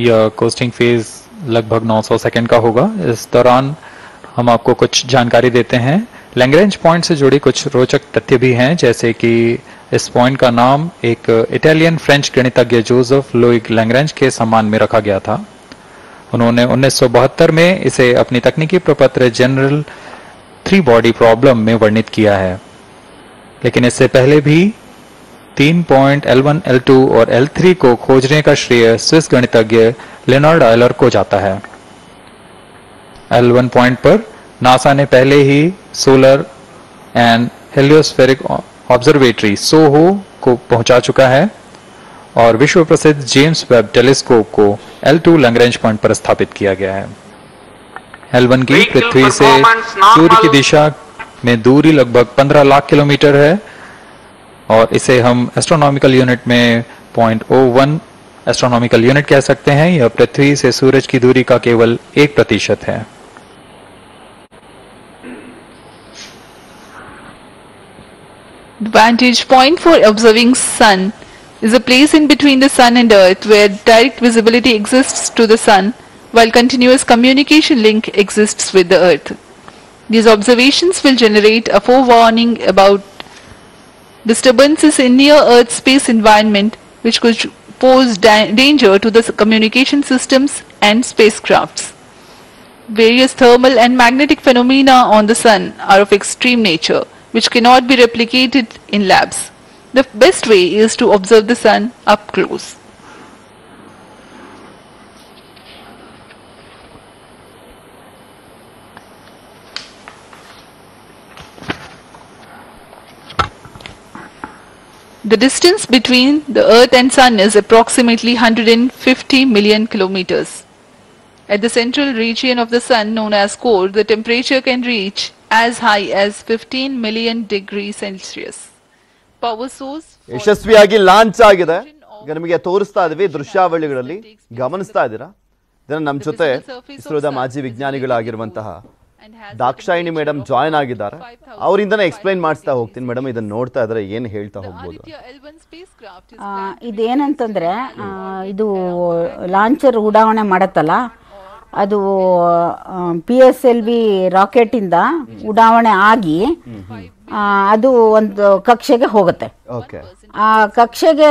यह costing phase लगभग 900 second का होगा। इस दौरान हम आपको कुछ जानकारी देते हैं। लैंग्रेंज पॉइंट से जुड़ी कुछ रोचक तथ्य भी हैं, जैसे कि इस पॉइंट का नाम एक इटालियन फ्रेंच गणितज्ञ जोसेफ लोइग लैंग्रेंज के सम्मान में रखा गया था। उन्होंने 1972 में इसे अपनी तकनीकी प्रपत्र जनरल थ्री बॉडी प्रॉब्लम में वर्णित किया है। लेकिन इससे पहले भी तीन पॉइंट L1, L2 और L3 को खोजने का श्रेय स्विस गणितज्ञ लेनार्ड आयलर को जाता है। L1 पॉइंट पर नासा ने पहले ही solar and heliospheric observatory SOHO को पहुँचा चुका है और विश्व प्रसिद्ध जेम्स वेब टेलीस्कोप को L2 लैंग्रेंज पॉइंट पर स्थापित किया गया है। L1 की पृथ्वी से सूर्य की दिशा में दूरी लगभग 15 लाख किलोमीटर है और इसे हम एस्ट्रोनॉमिकल यूनिट में point O one astronomical unit कह सकते हैं यह पृथ्वी से सूरज की दूरी का केवल एक प्रतिशत है The vantage point for observing sun is a place in between the sun and earth where direct visibility exists to the sun while continuous communication link exists with the earth. These observations will generate a forewarning about disturbances in near earth space environment which could pose da- danger to the communication systems and spacecrafts. Various thermal and magnetic phenomena on the sun are of extreme nature, which cannot be replicated in labs. The best way is to observe the sun up close. The distance between the Earth and Sun is approximately 150 million kilometers. At the central region of the Sun, known as core, the temperature can reach as high as 15 million degrees Celsius. Power source ಯಶಸ್ವಿಯಾಗಿ launch ಆಗಿದೆ ಈಗ ನಿಮಗೆ ತೋರಿಸ್ತಾ ಇದೀವಿ ದೃಶ್ಯಾವಳಿಗಳಲ್ಲಿ ಗಮನಿಸ್ತಾ ಇದ್ದೀರಾ ಇದನ್ನು ನಮ್ಮ ಜೊತೆ ಇಸ್ರೋದ ಮಾಜಿ ವಿಜ್ಞಾನಿಗಳಾಗಿರುವಂತಹ ದಾಕ್ಷಾಯಿಣಿ ಮೇಡಮ್ ಜಾಯ್ನ್ ಆಗಿದ್ದಾರೆ. ಅವರಿಂದನೇ ಎಕ್ಸ್ಪ್ಲೈನ್ ಮಾಡಿಸ್ತಾ ಹೋಗ್ತೀನಿ ಮೇಡಮ್ ಇದನ್ನ ನೋಡ್ತಾ ಇದ್ರೆ ಏನು ಹೇಳ್ತಾ ಹೋಗ್ಬೋದು Aditya L1 spacecraft is ಆ, ಇದೇನಂತಂದ್ರೆ ಇದು ಲಾಂಚರ್ ಉಡಾವಣೆ ಮಾಡತ್ತಲ್ಲ? ಅದು ಪಿ ಎಸ್ ಎಲ್ ವಿ ರಾಕೆಟಿಂದ ಉಡಾವಣೆ ಆಗಿ ಅದು ಒಂದು ಕಕ್ಷೆಗೆ ಹೋಗುತ್ತೆ. ಓಕೆ ಆ ಕಕ್ಷೆಗೆ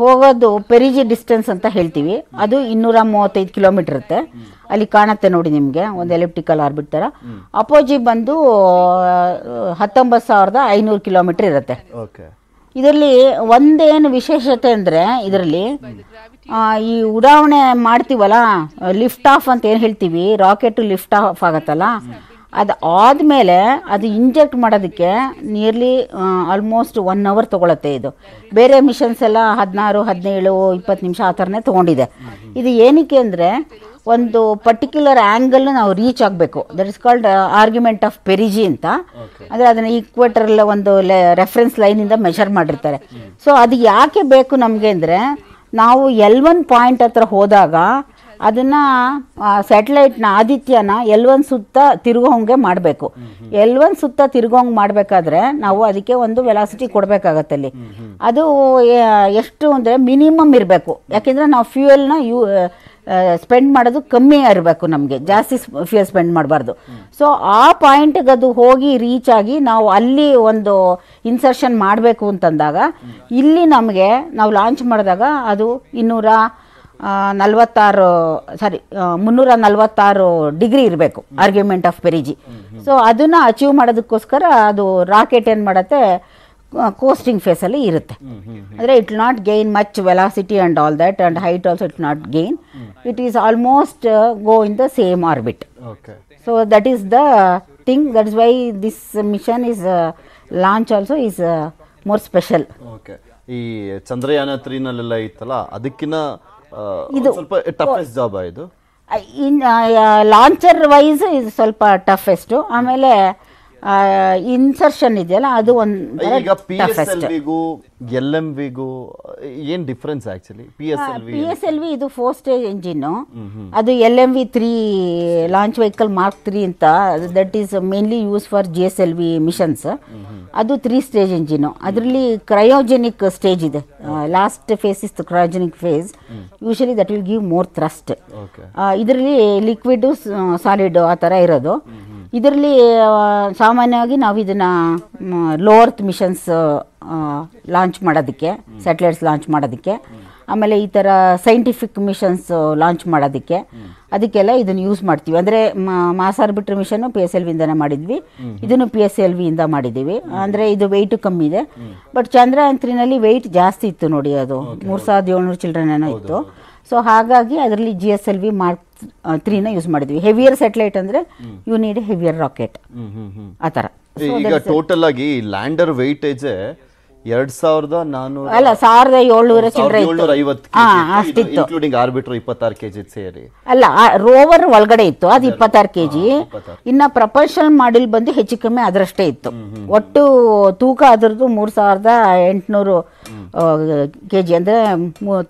ಹೋಗೋದು ಪೆರಿಜಿ ಡಿಸ್ಟೆನ್ಸ್ ಅಂತ ಹೇಳ್ತೀವಿ. ಅದು ಇನ್ನೂರ ಮೂವತ್ತೈದು ಕಿಲೋಮೀಟರ್ ಇರುತ್ತೆ. ಅಲ್ಲಿ ಕಾಣತ್ತೆ ನೋಡಿ ನಿಮಗೆ ಒಂದು ಎಲಿಪ್ಟಿಕಲ್ ಆರ್ಬಿಟ್ ಥರ ಅಪೋಜಿ ಬಂದು ಹತ್ತೊಂಬತ್ತು ಸಾವಿರದ ಐನೂರು ಕಿಲೋಮೀಟರ್ ಇರುತ್ತೆ. ಓಕೆ. ಇದರಲ್ಲಿ ಒಂದೇನು ವಿಶೇಷತೆ ಅಂದರೆ ಇದರಲ್ಲಿ ಈ ಉಡಾವಣೆ ಮಾಡ್ತೀವಲ್ಲ ಲಿಫ್ಟ್ ಆಫ್ ಅಂತ ಏನು ಹೇಳ್ತೀವಿ ರಾಕೆಟ್ ಲಿಫ್ಟ್ ಆಫ್ ಆಗುತ್ತಲ್ಲ? ಅದು ಆದಮೇಲೆ ಅದು ಇಂಜೆಕ್ಟ್ ಮಾಡೋದಕ್ಕೆ ನಿಯರ್ಲಿ ಆಲ್ಮೋಸ್ಟ್ ಒನ್ ಅವರ್ ತೊಗೊಳತ್ತೆ ಇದು. ಬೇರೆ ಮಿಷನ್ಸ್ ಎಲ್ಲ ಹದಿನಾರು ಹದಿನೇಳು ಇಪ್ಪತ್ತು ನಿಮಿಷ ಆ ಥರನೇ ತೊಗೊಂಡಿದೆ. ಇದು ಏನಕ್ಕೆ ಅಂದರೆ ಒಂದು ಪರ್ಟಿಕ್ಯುಲರ್ ಆ್ಯಂಗಲ್ ನಾವು ರೀಚ್ ಆಗಬೇಕು. That is called argument of perigee ಅಂತ. ಅಂದರೆ ಅದನ್ನು ಈಕ್ವೇಟರಲ್ ಒಂದು ರೆಫರೆನ್ಸ್ ಲೈನಿಂದ ಮೆಷರ್ ಮಾಡಿರ್ತಾರೆ. ಸೊ ಅದು ಯಾಕೆ ಬೇಕು ನಮಗೆ ಅಂದರೆ ನಾವು ಎಲ್ ಒನ್ ಪಾಯಿಂಟ್ ಹತ್ರ ಹೋದಾಗ ಅದನ್ನು ಸ್ಯಾಟಲೈಟ್ನ ಆದಿತ್ಯನ ಎಲ್ ಒನ್ ಸುತ್ತ ತಿರುಗೋಂಗೆ ಮಾಡಬೇಕು. ಎಲ್ ಒನ್ ಸುತ್ತ ತಿರುಗೋಂಗೆ ಮಾಡಬೇಕಾದ್ರೆ ನಾವು ಅದಕ್ಕೆ ಒಂದು ವೆಲಾಸಿಟಿ ಕೊಡಬೇಕಾಗತ್ತೆ ಅಲ್ಲಿ. ಅದು ಎಷ್ಟು ಅಂದರೆ ಮಿನಿಮಮ್ ಇರಬೇಕು. ಯಾಕೆಂದರೆ ನಾವು ಫ್ಯೂಯಲ್ನ ಯೂ ಸ್ಪೆಂಡ್ ಮಾಡೋದು ಕಮ್ಮಿ ಇರಬೇಕು ನಮಗೆ. ಜಾಸ್ತಿ ಫ್ಯೂಯಲ್ ಸ್ಪೆಂಡ್ ಮಾಡಬಾರ್ದು. ಸೊ ಆ ಪಾಯಿಂಟ್ಗೆ ಅದು ಹೋಗಿ ರೀಚ್ ಆಗಿ ನಾವು ಅಲ್ಲಿ ಒಂದು ಇನ್ಸರ್ಷನ್ ಮಾಡಬೇಕು ಅಂತಂದಾಗ, ಇಲ್ಲಿ ನಮಗೆ ನಾವು ಲಾಂಚ್ ಮಾಡಿದಾಗ ಅದು ಇನ್ನೂರ ನಲ್ವತ್ತಾರು ನಲವತ್ತಾರು ಸಾರಿ ಮುನ್ನೂರ ನಲವತ್ತಾರು ಡಿಗ್ರಿ ಇರಬೇಕು ಆರ್ಗ್ಯುಮೆಂಟ್ ಆಫ್ ಪೆರಿಜಿ ಸೊ ಅದನ್ನು ಅಚೀವ್ ಮಾಡೋದಕ್ಕೋಸ್ಕರ ಅದು ರಾಕೆಟ್ ಏನು ಮಾಡುತ್ತೆ ಕೋಸ್ಟಿಂಗ್ ಫೇಸಲ್ಲಿ ಇರುತ್ತೆ. ಅಂದರೆ it not gain much velocity and all that and height also it not gain it is almost go in the same orbit okay so that is the thing that is why this mission is launch also is more special okay ಈ ಚಂದ್ರಯಾನ ತ್ರೀನಲ್ಲೆಲ್ಲ ಇತ್ತಲ್ಲ ಅದಕ್ಕಿಂತ ಇದು- ಸ್ವಲ್ಪ toughest job ಇದು? ಇನ್ launcher wise ಇದು ಸ್ವಲ್ಪ ಟಫೆಸ್ಟು ಆಮೇಲೆ insertion ಇದೆಯಲ್ಲ ಅದು ಈಗ ಪಿ ಎಸ್ ಎಲ್ ಒಂದು ವಿಗೂ ಎಲ್ ಎಂ ವಿಗೂ ಏನ್ difference actually P S L P V S L V ಇದು ಫೋರ್ ಸ್ಟೇಜ್ ಎಂಜಿನ್ ಅದು L M V three launch vehicle mark three ಅಂತ that is mainly use for G S L V missions ಅದು three stage engine ಅದರಲ್ಲಿ cryogenic stage ಇದೆ. Last phase is cryogenic phase usually that will give more thrust ಇದರಲ್ಲಿ liquid solid ಆ ತರ ಇರೋದು. ಇದರಲ್ಲಿ ಸಾಮಾನ್ಯವಾಗಿ ನಾವು ಇದನ್ನ ಲೋವರ್ತ್ ಮಿಷನ್ಸ್ ಲಾಂಚ್ ಮಾಡೋದಕ್ಕೆ ಸ್ಯಾಟಲೈಟ್ಸ್ ಲಾಂಚ್ ಮಾಡೋದಕ್ಕೆ ಆಮೇಲೆ ಈ ಥರ ಸೈಂಟಿಫಿಕ್ ಮಿಷನ್ಸ್ ಲಾಂಚ್ ಮಾಡೋದಕ್ಕೆ ಅದಕ್ಕೆಲ್ಲ ಇದನ್ನು ಯೂಸ್ ಮಾಡ್ತೀವಿ. ಅಂದರೆ ಮಾಸ್ ಆರ್ಬಿಟ್ರ್ ಮಿಷನ್ನು ಪಿ ಎಸ್ ಎಲ್ ವಿಂದನೇ ಮಾಡಿದ್ವಿ. ಇದನ್ನು ಪಿ ಎಸ್ ಎಲ್ ವಿಯಿಂದ ಮಾಡಿದ್ದೀವಿ. ಅಂದರೆ ಇದು ವೆಯ್ಟು ಕಮ್ಮಿ ಇದೆ. ಬಟ್ ಚಂದ್ರಯಾನ್ ತ್ರೀನಲ್ಲಿ ವೆಯ್ಟ್ ಜಾಸ್ತಿ ಇತ್ತು ನೋಡಿ ಅದು. ಮೂರು ಸಾವಿರದ ಏಳ್ನೂರು ಚಿಲ್ಡ್ರನ್ ಏನೋ ಇತ್ತು. ಸೊ ಹಾಗಾಗಿ ಅದರಲ್ಲಿ G S L V mark ತ್ರೀನ use ಮಾಡಿದ್ವಿ. ಹೆವಿಯರ್ ಸ್ಯಾಟಲೈಟ್ ಅಂದ್ರೆ ಯು ನೀಡ್ ಹೆವಿಯರ್ ರಾಕೆಟ್ ಆ ಥರ. ಈಗ ಟೋಟಲ್ ಆಗಿ ಲ್ಯಾಂಡರ್ ವೆಯ್ಟೇಜ್ ಎರಡ್ ಸಾವಿರದ ನಾನೂರ ಅಲ್ಲ ಸಾವಿರದ ಏಳ್ನೂರ ಏಳ್ನೂರ ಐವತ್ತು ಇನ್ಕ್ಲೂಡಿಂಗ್ ಆರ್ಬಿಟ್ರ್ ಇಪ್ಪತ್ತಾರು ಕೆಜಿ ಸೇರಿ. ಅಲ್ಲ ರೋವರ್ ಒಳಗಡೆ ಇತ್ತು. ಅದು ಇಪ್ಪತ್ತಾರು ಕೆಜಿ. ಇನ್ನ ಪ್ರಪಲ್ಷನ್ ಮಾಡಿಲ್ ಬಂದು ಹೆಚ್ಚು ಕಮ್ಮಿ ಅದರಷ್ಟೇ ಇತ್ತು. ಒಟ್ಟು ತೂಕ ಅದರದ್ದು ಮೂರ್ ಸಾವಿರದ ಎಂಟುನೂರು ಕೆ ಜಿ ಅಂದರೆ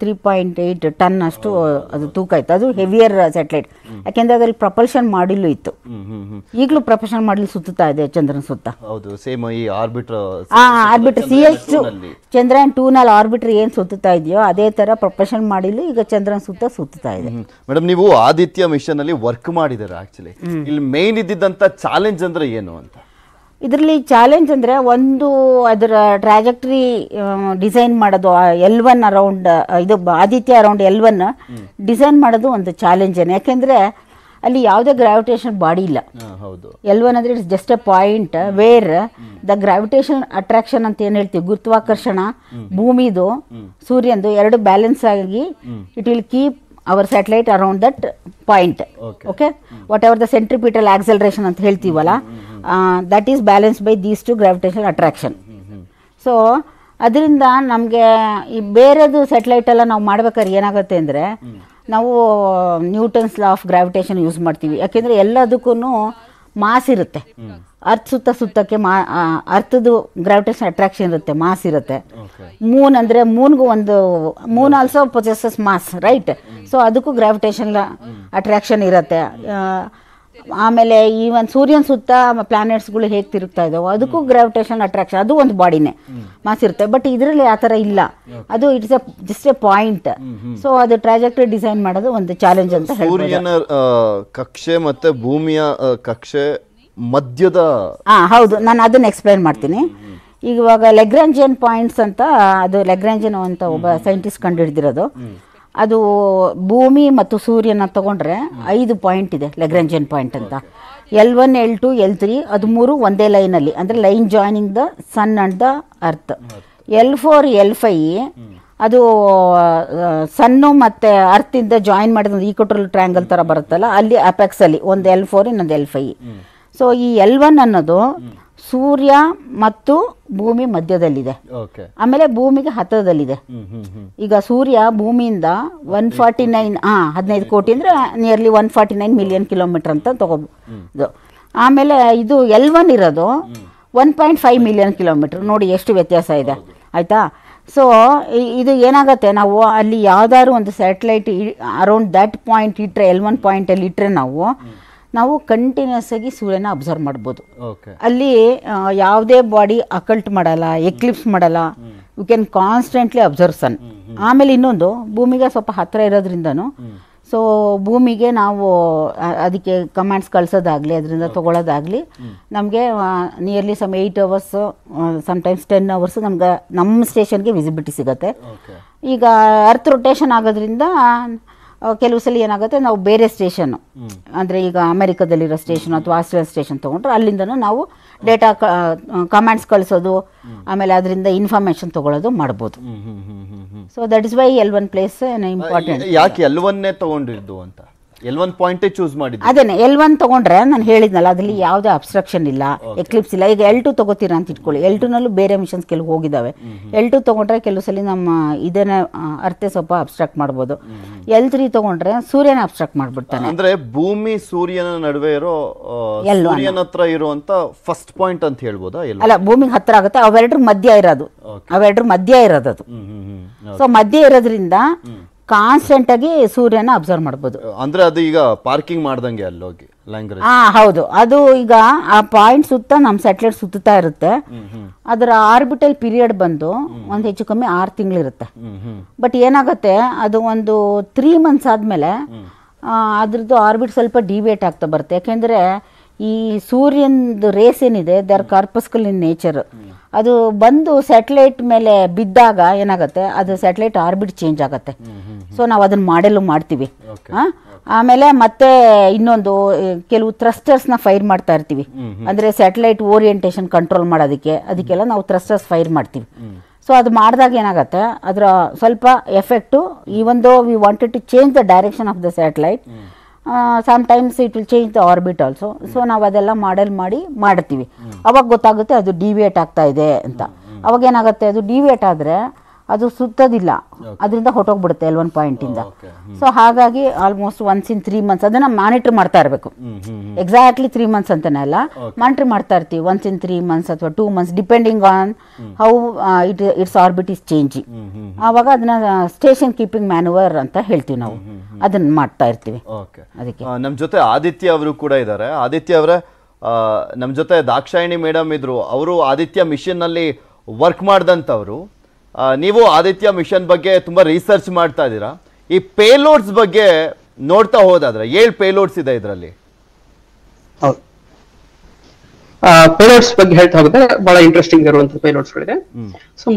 ತ್ರೀ ಪಾಯಿಂಟ್ ಏಯ್ಟ್ ಟನ್ ಅಷ್ಟು ಅದು ತೂಕ ಇತ್ತು. ಅದು ಹೆವಿಯರ್ ಸ್ಯಾಟಲೈಟ್ ಯಾಕೆಂದ್ರೆ ಅದರಲ್ಲಿ ಪ್ರಪಲ್ಷನ್ ಮಾಡಿಲ್ಲು ಇತ್ತು. ಈಗಲೂ ಪ್ರಪಲ್ಷನ್ ಮಾಡಲು ಸುತ್ತುತ್ತಾ ಇದೆ ಚಂದ್ರನ ಸುತ್ತ. ಹೌದು ಸೇಮ್ ಈ ಆರ್ಬಿಟ್ರ್ ಆ ಆರ್ಬಿಟ್ರ್ ಸಿ ಚಂದ್ರಯಾನ್ ಟೂ ನಲ್ಲಿ ಆರ್ಬಿಟ್ರ್ ಏನು ಸುತ್ತುತ್ತಾ ಇದೆಯೋ ಅದೇ ಥರ ಪ್ರಪಲ್ಷನ್ ಮಾಡಿಲ್ಲ ಈಗ ಚಂದ್ರನ ಸುತ್ತ ಸುತ್ತಾ ಇದೆ. ಮೇಡಮ್ ನೀವು ಆದಿತ್ಯ ಮಿಷನ್ ಅಲ್ಲಿ ವರ್ಕ್ ಮಾಡಿದ್ದಾರೆ ಆಕ್ಚುಲಿ ಇಲ್ಲಿ ಮೇನ್ ಇದ್ದಿದ್ದಂಥ ಚಾಲೆಂಜ್ ಅಂದ್ರೆ ಏನು ಅಂತ? ಇದರಲ್ಲಿ ಚಾಲೆಂಜ್ ಅಂದ್ರೆ ಒಂದು ಅದರ ಟ್ರಾಜೆಕ್ಟ್ರಿ ಡಿಸೈನ್ ಮಾಡೋದು ಎಲ್ ಒನ್ ಅರೌಂಡ್ ಇದು Aditya around L one design ಮಾಡೋದು ಒಂದು ಚಾಲೆಂಜ್ ಯಾಕೆಂದರೆ ಅಲ್ಲಿ ಯಾವುದೇ ಗ್ರಾವಿಟೇಷನ್ ಬಾಡಿ ಇಲ್ಲ. ಹೌದು. ಎಲ್ ಒನ್ ಅಂದ್ರೆ it's just a point where the gravitation attraction ಅಂತ ಏನು ಹೇಳ್ತೀವಿ? ಗುರುತ್ವಾಕರ್ಷಣ ಭೂಮಿದು ಸೂರ್ಯಂದು ಎರಡು ಬ್ಯಾಲೆನ್ಸ್ ಆಗಿ it will keep our satellite around that point. Okay whatever the centripetal acceleration ಅಂತ ಹೇಳ್ತೀವಲ್ಲ that is balance by these two gravitation attraction so ಅದರಿಂದ ನಮಗೆ ಈ ಬೇರೆದು ಸ್ಯಾಟಲೈಟ್ ಎಲ್ಲ ನಾವು ಮಾಡ್ಬೇಕಾದ್ರೆ ಏನಾಗುತ್ತೆ ಅಂದರೆ ನಾವು Newton's law of gravitation use ಮಾಡ್ತೀವಿ. ಯಾಕೆಂದರೆ ಎಲ್ಲದಕ್ಕೂ ಮಾಸ್ ಇರುತ್ತೆ. ಅರ್ತ್ ಸುತ್ತ ಸುತ್ತಕ್ಕೆ ಮಾ ಅರ್ಥದ್ದು ಗ್ರಾವಿಟೇಷನ್ ಅಟ್ರಾಕ್ಷನ್ ಇರುತ್ತೆ ಮಾಸ್ ಇರುತ್ತೆ. ಮೂನ್ ಅಂದರೆ ಮೂನ್ಗೂ ಒಂದು moon also possesses mass right so ಅದಕ್ಕೂ ಗ್ರಾವಿಟೇಷನ್ ಅಟ್ರಾಕ್ಷನ್ ಇರುತ್ತೆ. ಆ, ಈ ಒಂದು ಸೂರ್ಯನ ಸುತ್ತ ಪ್ಲಾನೆಟ್ಸ್ಗಳು ಹೇಗೆ ತಿರುಗ್ತಾ ಇದಾವೆ ಅದಕ್ಕೂ ಗ್ರಾವಿಟೇಷನ್ ಅಟ್ರಾಕ್ಷನ್ ಅದು ಒಂದು ಬಾಡಿನೇ ಮಾಸ್ ಇರುತ್ತೆ. ಬಟ್ ಇದರಲ್ಲಿ ಆ ಥರ ಇಲ್ಲ. ಅದು it's a just a point so ಅದು ಟ್ರಾಜೆಕ್ಟರಿ ಡಿಸೈನ್ ಮಾಡೋದು ಒಂದು ಚಾಲೆಂಜ್ ಅಂತ ಸೂರ್ಯನ ಕಕ್ಷೆ ಮತ್ತೆ ಭೂಮಿಯ ಕಕ್ಷೆ ಮಧ್ಯದ ಹಾ ಹೌದು. ನಾನು ಅದನ್ನ ಎಕ್ಸ್ಪ್ಲೈನ್ ಮಾಡ್ತೀನಿ. ಈಗ ಇವಾಗ ಲೆಗ್ರಾಂಜಿಯನ್ ಪಾಯಿಂಟ್ಸ್ ಅಂತ ಅದು ಲೆಗ್ರಾಂಜಿಯನ್ ಅಂತ ಒಬ್ಬ ಸೈಂಟಿಸ್ಟ್ ಕಂಡುಹಿಡಿದಿರೋದು. ಅದು ಭೂಮಿ ಮತ್ತು ಸೂರ್ಯನ ತಗೊಂಡ್ರೆ ಐದು ಪಾಯಿಂಟ್ ಇದೆ ಲೆಗ್ರಂಜನ್ ಪಾಯಿಂಟ್ ಅಂತ. L one L two L three ಅದು ಮೂರು ಒಂದೇ ಲೈನಲ್ಲಿ ಅಂದರೆ line joining the sun and the earth L four L five ಅದು ಸನ್ನು ಮತ್ತು ಅರ್ತಿಂದ ಜಾಯಿನ್ ಮಾಡಿದ ಈಕ್ವಟಲ್ ಟ್ರ್ಯಾಂಗಲ್ ಥರ ಬರುತ್ತಲ್ಲ, ಅಲ್ಲಿ ಅಪೆಕ್ಸ್ ಅಲ್ಲಿ, ಒಂದು ಎಲ್ ಫೋರ್ ಇನ್ನೊಂದು ಎಲ್ ಫೈ ಸೊ ಈ ಎಲ್ ಒನ್ ಅನ್ನೋದು ಸೂರ್ಯ ಮತ್ತು ಭೂಮಿ ಮಧ್ಯದಲ್ಲಿದೆ. ಆಮೇಲೆ ಭೂಮಿಗೆ ಹ್ಮ್ ಈಗ ಸೂರ್ಯ ಭೂಮಿಯಿಂದ ಒನ್ ಫಾರ್ಟಿ ನೈನ್ ಹಾ ಹದಿನೈದು ಕೋಟಿ ಅಂದ್ರೆ nearly one forty nine million kilometer ಅಂತ ತಗೋಬೋದು ಆಮೇಲೆ ಇದು ಎಲ್ ಒನ್ ಇರೋದು one point five million kilometer ನೋಡಿ ಎಷ್ಟು ವ್ಯತ್ಯಾಸ ಇದೆ. ಆಯಿತಾ? ಸೊ ಇದು ಏನಾಗುತ್ತೆ? ನಾವು ಅಲ್ಲಿ ಯಾವ್ದಾದ್ರು ಒಂದು ಸ್ಯಾಟಲೈಟ್ ಅರೌಂಡ್ ದಟ್ ಪಾಯಿಂಟ್ ಇಟ್ಟರೆ ಎಲ್ ಒನ್ ಪಾಯಿಂಟಲ್ಲಿ ಇಟ್ಟರೆ ನಾವು ನಾವು ಕಂಟಿನ್ಯೂಸ್ ಆಗಿ ಸೂರ್ಯನ ಅಬ್ಸರ್ವ್ ಮಾಡ್ಬೋದು. ಅಲ್ಲಿ ಯಾವುದೇ ಬಾಡಿ ಅಕಲ್ಟ್ ಮಾಡಲ್ಲ ಎಕ್ಲಿಪ್ಸ್ ಮಾಡಲ್ಲ you can constantly observe sun ಆಮೇಲೆ ಇನ್ನೊಂದು ಭೂಮಿಗೆ ಸ್ವಲ್ಪ ಹತ್ತಿರ ಇರೋದ್ರಿಂದನು ಸೊ ಭೂಮಿಗೆ ನಾವು ಅದಕ್ಕೆ ಕಮಾಂಡ್ಸ್ ಕಳ್ಸೋದಾಗ್ಲಿ ಅದರಿಂದ ತೊಗೊಳೋದಾಗಲಿ ನಮಗೆ nearly some eight hours sometimes ten hours ನಮ್ಗೆ ನಮ್ಮ ಸ್ಟೇಷನ್ಗೆ ವಿಸಿಬಿಲಿಟಿ ಸಿಗುತ್ತೆ. ಈಗ ಅರ್ತ್ ರೊಟೇಷನ್ ಆಗೋದ್ರಿಂದ ಕೆಲವು ಸಲ ಏನಾಗುತ್ತೆ ನಾವು ಬೇರೆ ಸ್ಟೇಷನ್ ಅಂದರೆ ಈಗ ಅಮೆರಿಕದಲ್ಲಿರೋ ಸ್ಟೇಷನ್ ಅಥವಾ ಆಸ್ಟ್ರೇಲಿಯಾ ಸ್ಟೇಷನ್ ತೊಗೊಂಡ್ರೆ ಅಲ್ಲಿಂದನೂ ನಾವು ಡೇಟಾ ಕಮಾಂಡ್ಸ್ ಕಳಿಸೋದು ಆಮೇಲೆ ಅದರಿಂದ ಇನ್ಫಾರ್ಮೇಶನ್ ತೊಗೊಳೋದು ಮಾಡ್ಬೋದು. So that is why L one place important ಯಾಕೆ ಎಲ್ಲವನ್ನೇ ತೊಗೊಂಡಿದ್ದು ಅಂತ? ಎಲ್ ಒನ್ ಪಾಯಿಂಟೇ ಚೂಸ್ ಮಾಡಿದ್ವಿ ಅದೇನೆ ಎಲ್ ಒನ್ ತಗೊಂಡ್ರೆ ನಾನು ಹೇಳಿದ್ನಲ್ಲ ಅದ್ರಲ್ಲಿ ಯಾವುದೇ ಅಬ್ಸ್ಟ್ರಕ್ಷನ್ ಇಲ್ಲ ಎಕ್ಲಿಪ್ಸ್ ಇಲ್ಲ. ಈಗ ಎಲ್ ಟು ತಗೋತೀರಾ ಅಂತ ಇಟ್ಕೊಳ್ಳಿ. ಎಲ್ ಟುನಲ್ಲೂ ಬೇರೆ ಮಿಷನ್ಸ್ ಕೆಲವು ಹೋಗಿದ್ದಾವೆ ಎಲ್ ಟು ತಗೊಂಡ್ರೆ ಕೆಲವು ಸಲ ನಮ್ಮ ಇದನ್ನ ಅರ್ಥೆ ಸ್ವಲ್ಪ ಅಬ್ಸ್ಟ್ರಾಕ್ಟ್ ಮಾಡ್ಬೋದು. ಎಲ್ ತ್ರೀ ತಗೊಂಡ್ರೆ ಸೂರ್ಯನ ಅಬ್ಸ್ಟ್ರಾಕ್ಟ್ ಮಾಡ್ಬಿಡ್ತಾನೆ. ಅಂದ್ರೆ ಭೂಮಿ ಸೂರ್ಯನ ನಡುವೆ ಇರೋ. ಸೂರ್ಯನ ಹತ್ರ ಇರುವಂತ ಫಸ್ಟ್ ಪಾಯಿಂಟ್ ಅಂತ ಹೇಳ್ಬೋದಾ ಅಲ್ಲ ಭೂಮಿಗೆ ಹತ್ರ ಆಗುತ್ತೆ ಅವೆರಡರ ಮಧ್ಯ ಇರೋದು. ಅವೆರಡರ ಮಧ್ಯ ಇರೋದು ಅದು ಸೊ ಮಧ್ಯ ಇರೋದ್ರಿಂದ ಕಾನ್ಸ್ಟೆಂಟ್ ಆಗಿ ಸೂರ್ಯನ ಅಬ್ಸರ್ವ್ ಮಾಡ್ಬೋದು. ಅಂದ್ರೆ ಅದು ಈಗ ಪಾರ್ಕಿಂಗ್ ಮಾಡ್ದಂಗೆ ಅಲ್ಲೋಗಿ ಹಾ ಹೌದು. ಅದು ಈಗ ಆ ಪಾಯಿಂಟ್ ಸುತ್ತ ನಮ್ಮ ಸ್ಯಾಟಲೈಟ್ ಸುತ್ತಾ ಇರುತ್ತೆ. ಅದರ ಆರ್ಬಿಟಲ್ ಪೀರಿಯಡ್ ಬಂದು ಒಂದು ಹೆಚ್ಚು ಕಮ್ಮಿ ಆರು ತಿಂಗಳಿರುತ್ತೆ. ಬಟ್ ಏನಾಗುತ್ತೆ ಅದು ಒಂದು ತ್ರೀ ಮಂತ್ಸ್ ಆದಮೇಲೆ ಅದ್ರದ್ದು ಆರ್ಬಿಟ್ ಸ್ವಲ್ಪ ಡಿವೇಟ್ ಆಗ್ತಾ ಬರುತ್ತೆ. ಯಾಕೆಂದರೆ ಈ ಸೂರ್ಯನದು ರೇಸ್ ಏನಿದೆ they are corpuscle in nature ಅದು ಬಂದು ಸ್ಯಾಟಲೈಟ್ ಮೇಲೆ ಬಿದ್ದಾಗ ಏನಾಗುತ್ತೆ ಅದು ಸ್ಯಾಟಲೈಟ್ ಆರ್ಬಿಟ್ ಚೇಂಜ್ ಆಗುತ್ತೆ. ಸೊ ನಾವು ಅದನ್ನ ಮಾಡೆಲ್ ಮಾಡ್ತೀವಿ? ಆಮೇಲೆ ಮತ್ತೆ ಇನ್ನೊಂದು ಕೆಲವು ಥ್ರಸ್ಟರ್ಸ್ನ ಫೈರ್ ಮಾಡ್ತಾ ಇರ್ತೀವಿ. ಅಂದರೆ ಸ್ಯಾಟಲೈಟ್ ಓರಿಯೆಂಟೇಷನ್ ಕಂಟ್ರೋಲ್ ಮಾಡೋದಕ್ಕೆ ಅದಕ್ಕೆಲ್ಲ ನಾವು ಥ್ರಸ್ಟರ್ಸ್ ಫೈರ್ ಮಾಡ್ತೀವಿ. ಸೊ ಅದು ಮಾಡಿದಾಗ ಏನಾಗುತ್ತೆ ಅದರ ಸ್ವಲ್ಪ ಎಫೆಕ್ಟು ಈ ಒಂದು we wanted to change the direction of the satellite sometimes it will change the orbit also so ನಾವು ಅದೆಲ್ಲ ಮಾಡೆಲ್ ಮಾಡಿ ಮಾಡ್ತೀವಿ. ಅವಾಗ ಗೊತ್ತಾಗುತ್ತೆ ಅದು ಡಿವಿಯೇಟ್ ಆಗ್ತಾ ಇದೆ ಅಂತ. ಅವಾಗ ಏನಾಗುತ್ತೆ ಅದು ಡಿವಿಯೇಟ್ ಆದರೆ ಅದು ಸುತ್ತೋದಿಲ್ಲ. ಅದರಿಂದ ಹೊಟ್ಟೋಗ್ಬಿಡುತ್ತೆ ಎಲ್ ಒನ್ ಪಾಯಿಂಟಿಂದ ಸೊ ಹಾಗಾಗಿ almost once in three months ಅದನ್ನ ಮಾನಿಟರ್ ಮಾಡ್ತಾ ಇರಬೇಕು. ಎಕ್ಸಾಕ್ಟ್ಲಿ ತ್ರೀ ಮಂತ್ಸ್ ಅಂತಾನೆ ಅಲ್ಲ. ಮಾನಿಟರ್ ಮಾಡ್ತಾ ಇರ್ತೀವಿ ಒನ್ಸ್ ಇನ್ ತ್ರೀ ಮಂತ್ಸ್ ಅಥವಾ two months depending on how it it's orbit is changing ಆವಾಗ ಅದನ್ನ ಸ್ಟೇಷನ್ ಕೀಪಿಂಗ್ ಮ್ಯಾನುವರ್ ಅಂತ ಹೇಳ್ತೀವಿ ನಾವು. ಅದನ್ನ ಮಾಡ್ತಾ ಇರ್ತೀವಿ. ಅದಕ್ಕೆ. ನಮ್ಮ ಜೊತೆ ಆದಿತ್ಯ ಅವರು ಕೂಡ ಇದ್ದಾರೆ ಆದಿತ್ಯ ಅವರ ನಮ್ಮ ಜೊತೆ ದಾಕ್ಷಾಯಿಣಿ ಮೇಡಮ್ ಇದ್ರು. ಅವರು ಆದಿತ್ಯ ಮಿಷನ್ನಲ್ಲಿ ವರ್ಕ್ ಮಾಡ್ದಂಥವ್ರು ನೀವು ಆದಿತ್ಯ ಮಿಷನ್ ಬಗ್ಗೆ ತುಂಬಾ ರಿಸರ್ಚ್ ಮಾಡ್ತಾ ಇದ್ದೀರಾ? ಈ ಪೇಲೋಡ್ಸ್ ಬಗ್ಗೆ ನೋಡ್ತಾ ಹೋದಾದ್ರೆ ಏಳು ಪೇಲೋಡ್ಸ್ ಇದೆ ಇದರಲ್ಲಿ? ಹೌದು. ಪೇಲೋಡ್ಸ್ ಬಗ್ಗೆ ಹೇಳ್ತಾ ಹೋಗುತ್ತೆ ಬಹಳ ಇಂಟ್ರೆಸ್ಟಿಂಗ್ ಇರುವಂತಹ ಪೇಲೋಡ್ಸ್ ಗಳಿದೆ. ಸೊ